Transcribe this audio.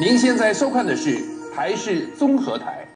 您现在收看的是台视综合台。